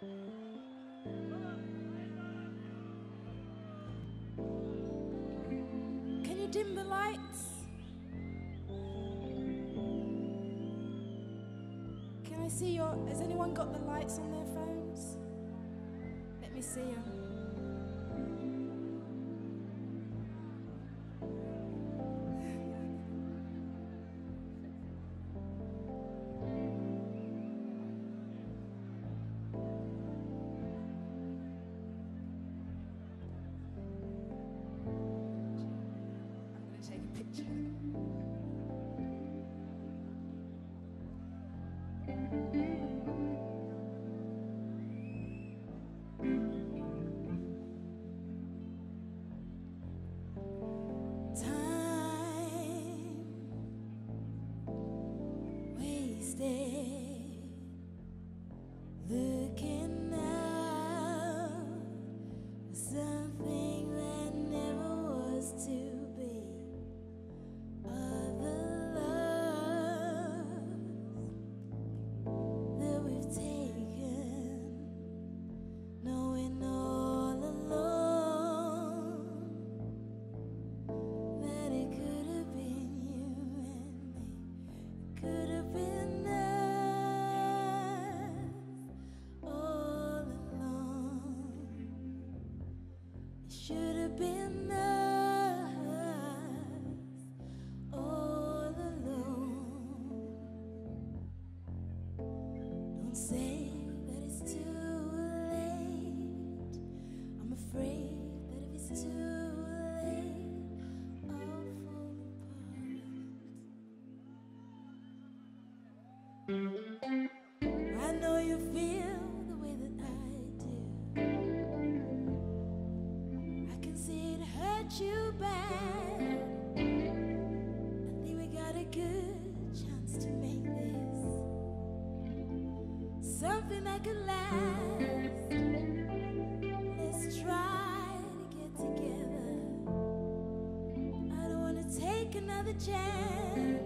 Can you dim the lights? Can I see your. Has anyone got the lights on their phones? Let me see them. Something that never was to should have been us all alone. Don't say that it's too late. I'm afraid that if it's too late, I'll fall apart. I know you feel you bad. I think we got a good chance to make this something that could last. Let's try to get together. I don't wanna take another chance.